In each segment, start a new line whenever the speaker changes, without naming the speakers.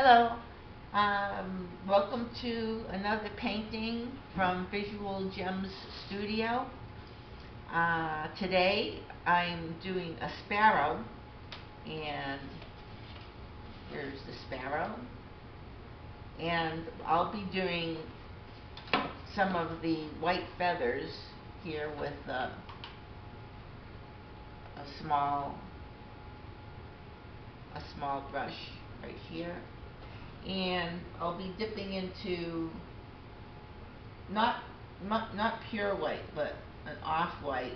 Hello, um, welcome to another painting from Visual Gems Studio. Uh, today I'm doing a sparrow, and here's the sparrow. And I'll be doing some of the white feathers here with a, a small a small brush right here and I'll be dipping into not not not pure white but an off-white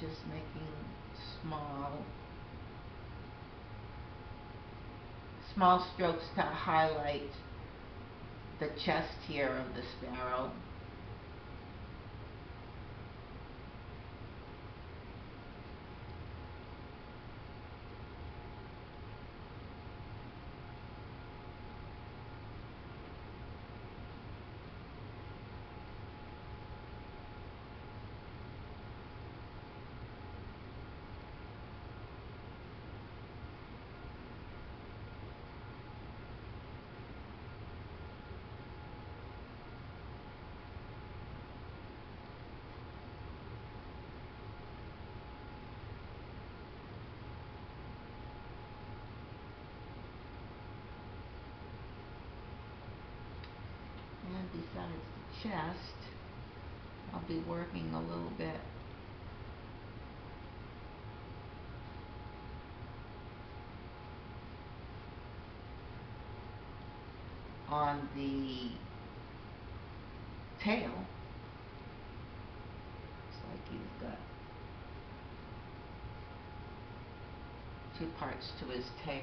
just making small small strokes to highlight the chest here of the sparrow. And besides the chest, I'll be working a little bit on the tail. Looks like he's got two parts to his tail.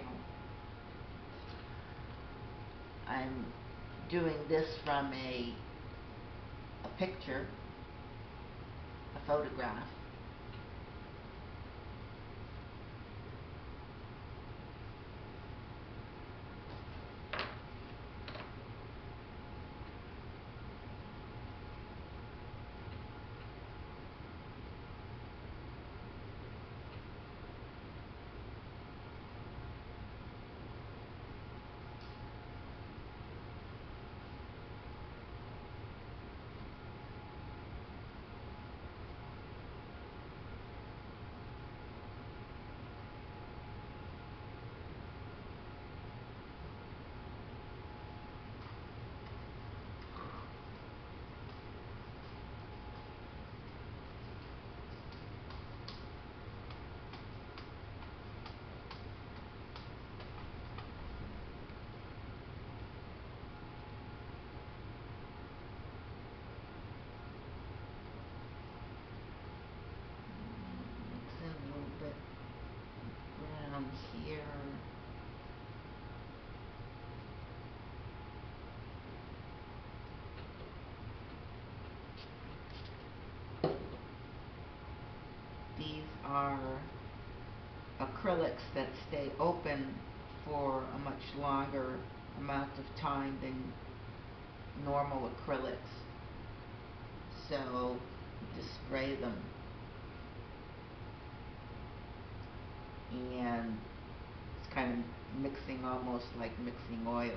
I'm doing this from a a picture, a photograph. Mix in a little bit brown here. These are acrylics that stay open for a much longer amount of time than normal acrylics. So, spray them and it's kind of mixing almost like mixing oils.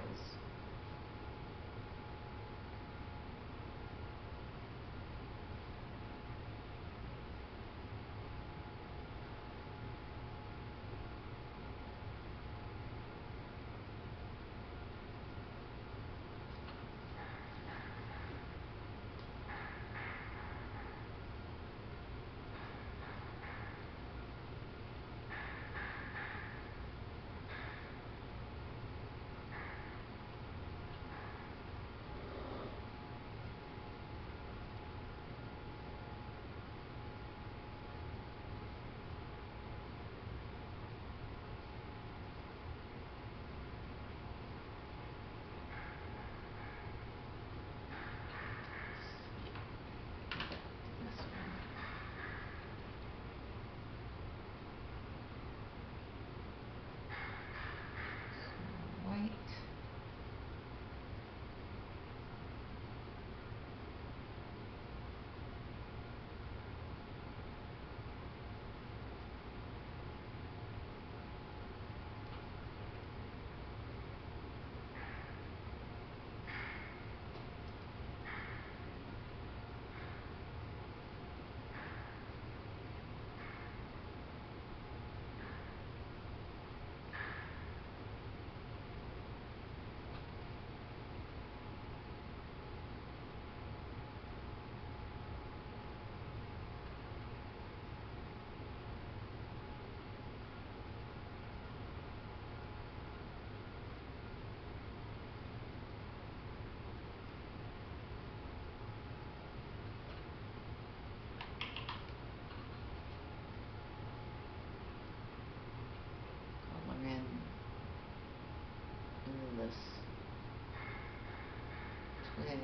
Is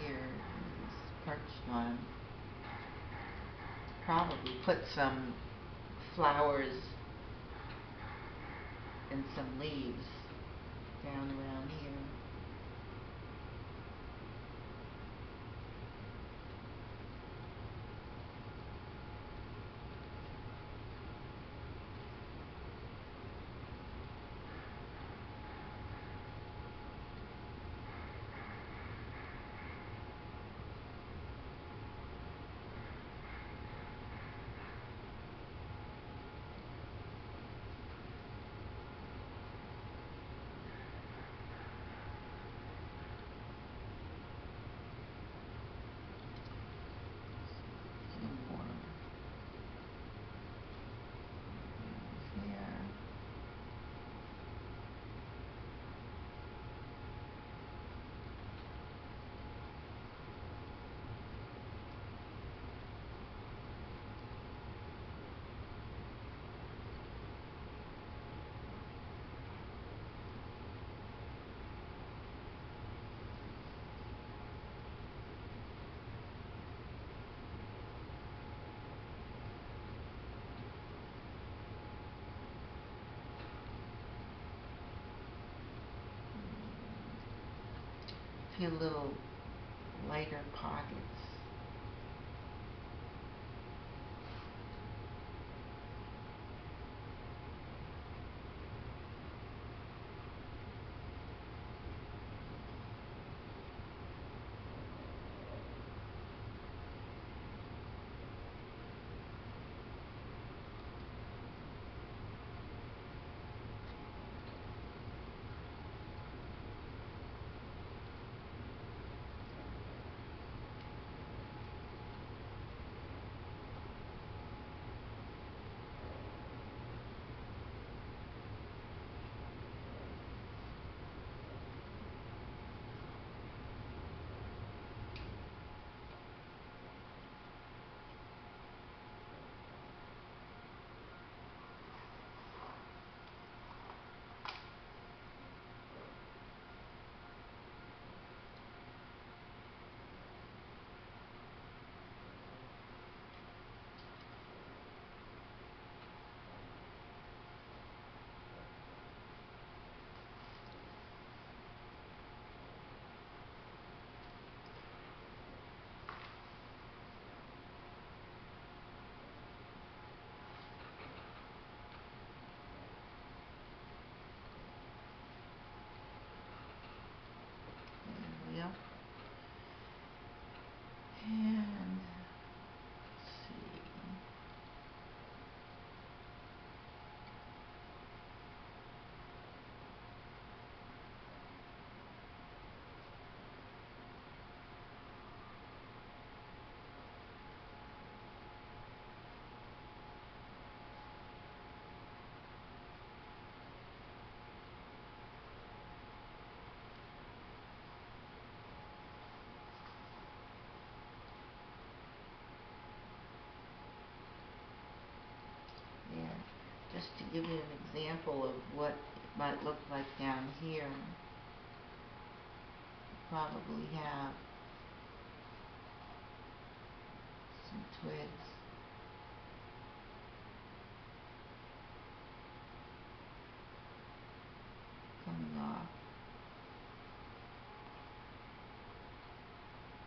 here and he's perched on. Probably put some flowers and some leaves down around here. Some more. Here. Few little lighter pockets. Give you an example of what it might look like down here. You Probably have some twigs. Coming off.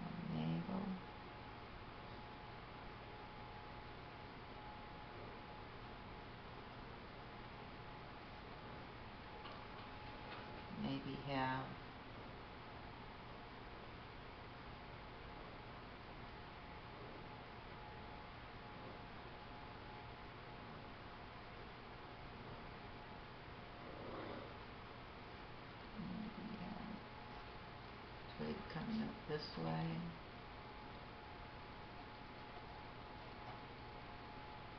On the navel. maybe have maybe have twig coming up this way.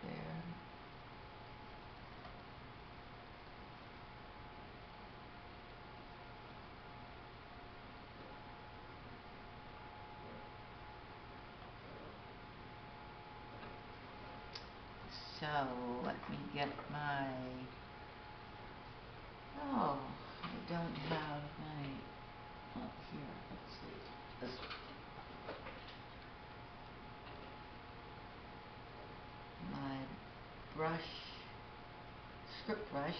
There. So let me get my, oh, I don't have brush, script brush,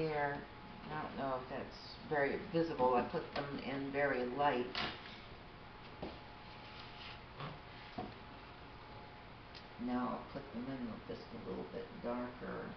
There, I don't know if that's very visible, I put them in very light. Now I'll put them in just a little bit darker.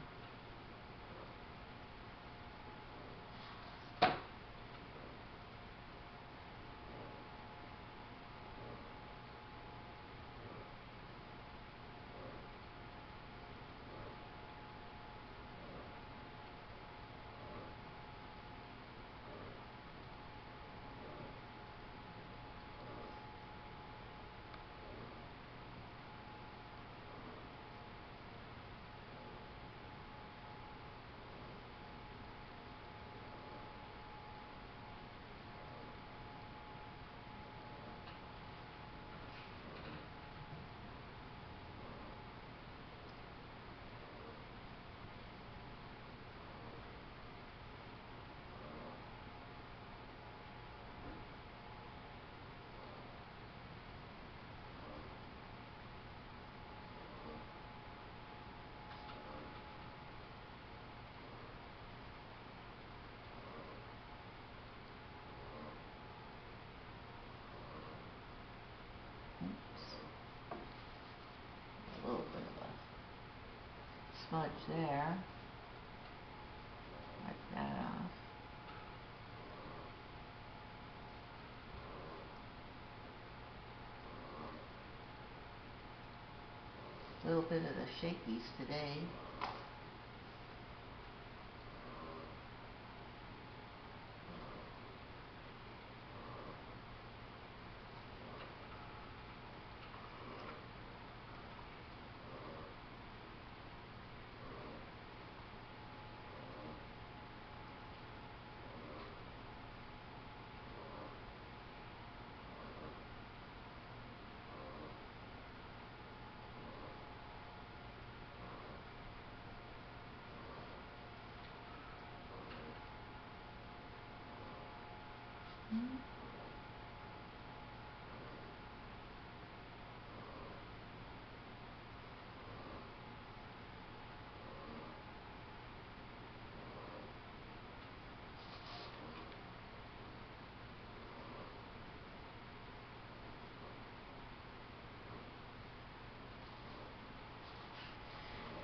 Oops. A little bit of a there. Wipe that off. A little bit of the shakies today.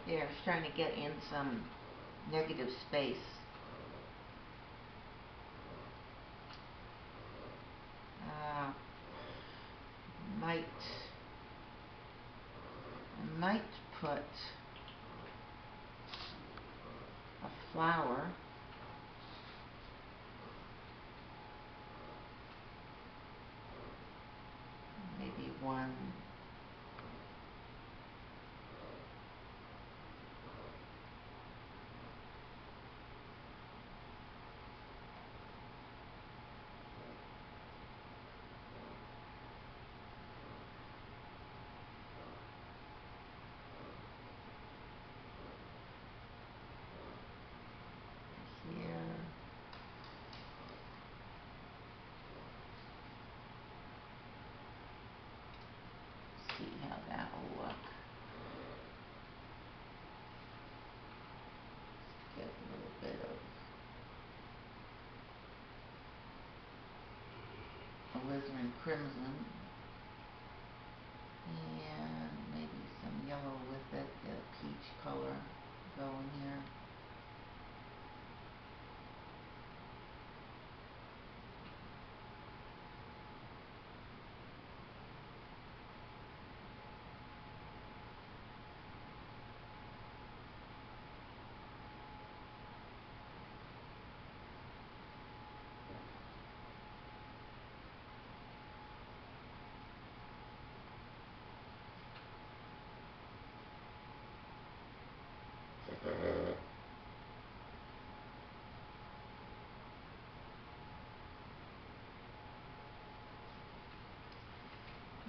Here, trying to get in some negative space. Uh, might, might put a flower maybe one crimson. And maybe some yellow with it, a peach color going here.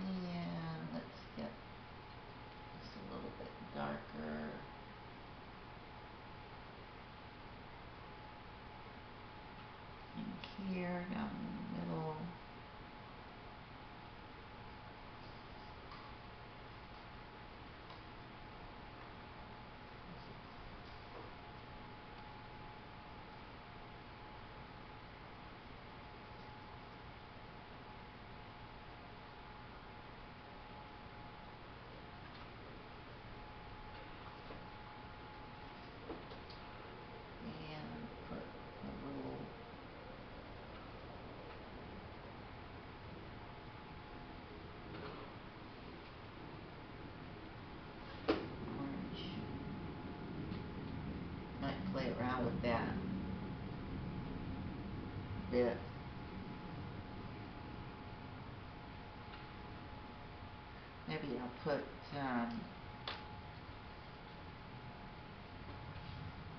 And let's get this a little bit darker. In here, down in the middle. And put a little orange. Might a bit. Maybe I'll put, um,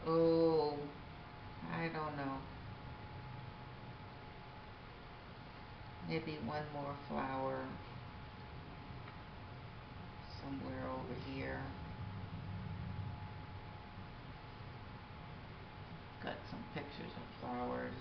oh, I don't know. Maybe one more flower somewhere over here. Got some pictures of flowers.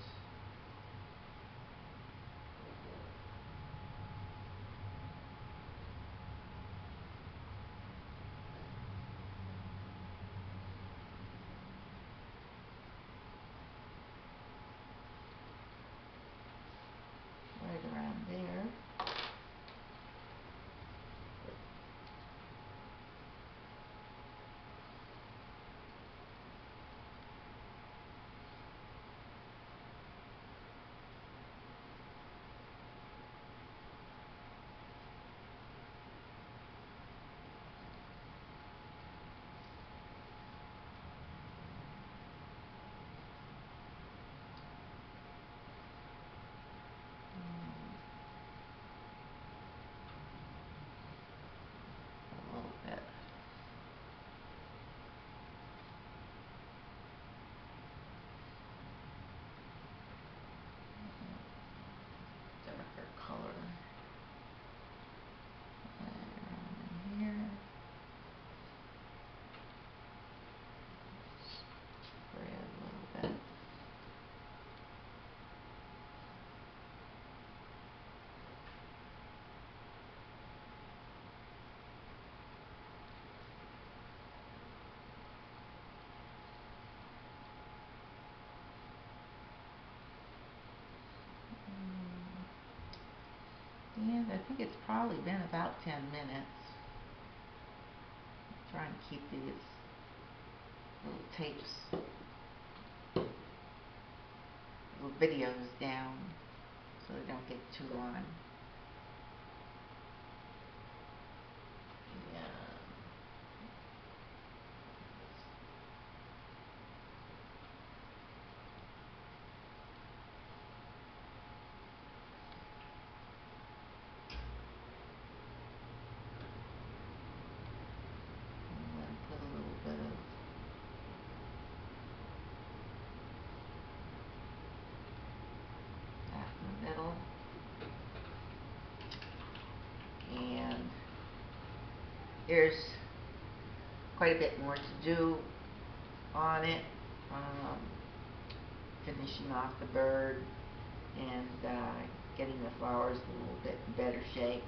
Right around there. A little bit. Darker color. Right around in here. Spray it a little bit. And I think it's probably been about ten minutes. Trying to keep these little tapes, little videos down so they don't get too long. Yeah. And then put a little bit of that in the middle. And there's quite a bit more to do on it. Um, finishing off the bird and uh, getting the flowers a little bit better shape.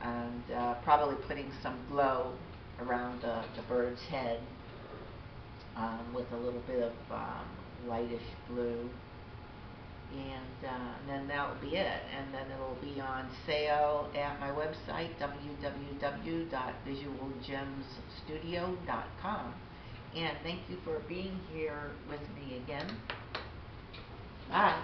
And uh, probably putting some glow around the, the bird's head um, with a little bit of um, lightish blue. And, uh, and then that'll be it, and then it'll be on sale at my website, www.visualgemsstudio.com. And thank you for being here with me again. Bye.